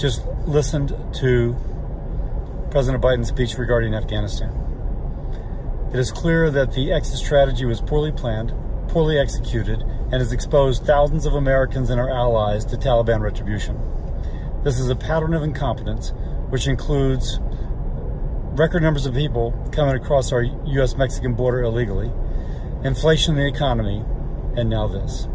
just listened to President Biden's speech regarding Afghanistan. It is clear that the exit strategy was poorly planned, poorly executed, and has exposed thousands of Americans and our allies to Taliban retribution. This is a pattern of incompetence, which includes record numbers of people coming across our U.S. Mexican border illegally, inflation in the economy, and now this.